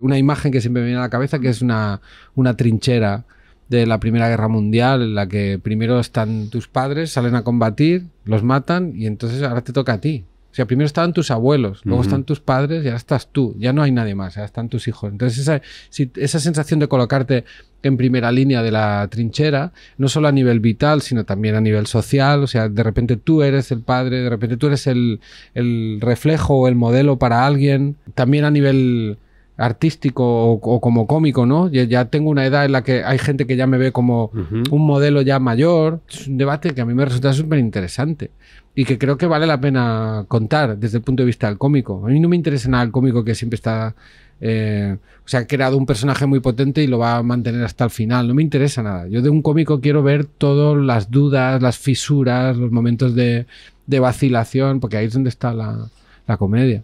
una imagen que siempre me viene a la cabeza que es una, una trinchera de la Primera Guerra Mundial en la que primero están tus padres, salen a combatir, los matan y entonces ahora te toca a ti. O sea, primero estaban tus abuelos, luego están tus padres y ahora estás tú. Ya no hay nadie más, ahora están tus hijos. Entonces, esa, si- esa sensación de colocarte en primera línea de la trinchera, no solo a nivel vital, sino también a nivel social. O sea, de repente tú eres el padre, de repente tú eres el, el reflejo o el modelo para alguien. También a nivel artístico o, o como cómico, ¿no? Ya, ya tengo una edad en la que hay gente que ya me ve como un modelo ya mayor. Es un debate que a mí me resulta súper interesante y que creo que vale la pena contar desde el punto de vista del cómico. A mí no me interesa nada el cómico que siempre está... eh, o sea, ha creado un personaje muy potente y lo va a mantener hasta el final. No me interesa nada. Yo de un cómico quiero ver todas las dudas, las fisuras, los momentos de, de vacilación, porque ahí es donde está la, la comedia.